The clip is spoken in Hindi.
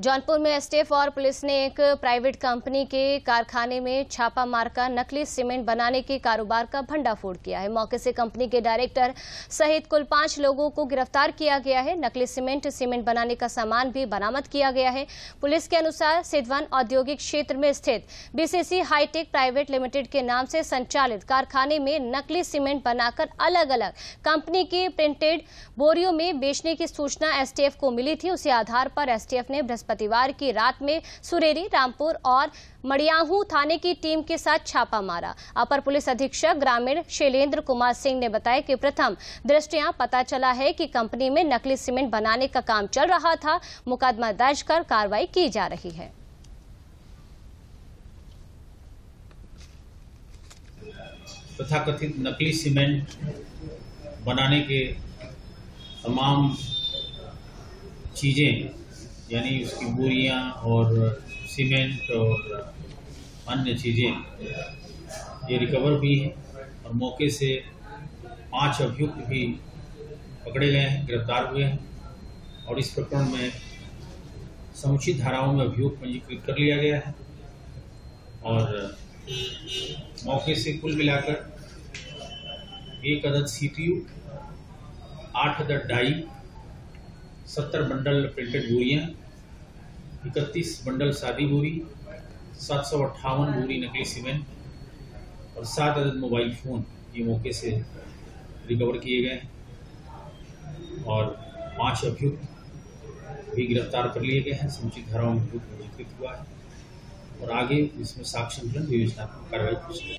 जौनपुर में एसटीएफ और पुलिस ने एक प्राइवेट कंपनी के कारखाने में छापा मारकर नकली सीमेंट बनाने के कारोबार का भंडाफोड़ किया है। मौके से कंपनी के डायरेक्टर सहित कुल पाँच लोगों को गिरफ़्तार किया गया है। नकली सीमेंट सीमेंट बनाने का सामान भी बरामद किया गया है। पुलिस के अनुसार सिद्धवन औद्योगिक क्षेत्र में स्थित बीसीसी हाईटेक प्राइवेट लिमिटेड के नाम से संचालित कारखाने में नकली सीमेंट बनाकर अलग अलग कंपनी की प्रिंटेड बोरियो में बेचने की सूचना एसटीएफ को मिली थी। उसी आधार पर एसटीएफ ने बृहस्पतिवार की रात में सुरेरी, रामपुर और मड़ियाहू थाने की टीम के साथ छापा मारा। अपर पुलिस अधीक्षक ग्रामीण शैलेंद्र कुमार सिंह ने बताया कि प्रथम दृष्टिया पता चला है कि कंपनी में नकली सीमेंट बनाने का काम चल रहा था। मुकदमा दर्ज कर कार्रवाई की जा रही है। तथाकथित नकली सीमेंट बनाने के तमाम चीज़ें यानी उसकी बोरियाँ और सीमेंट और अन्य चीज़ें, ये रिकवर भी हैं और मौके से पाँच अभियुक्त भी पकड़े गए हैं, गिरफ़्तार हुए हैं और इस प्रकरण में समुचित धाराओं में अभियोग पंजीकृत कर लिया गया है और मौके से कुल मिलाकर एक अदद सीपीयू, आठ अदद डाई, सत्तर बंडल प्रिंटेड बोरियाँ इकतीस बंडल सादी बोरी, सात सौ अट्ठावन बोरी नकली सीमेंट और सात अदद मोबाइल फ़ोन ये मौके से रिकवर किए गए और पाँच अभियुक्त भी गिरफ़्तार कर लिए गए हैं। समुचित धाराओं में अभियुक्त हुआ है और आगे इसमें साक्ष्य विवेचना कार्रवाई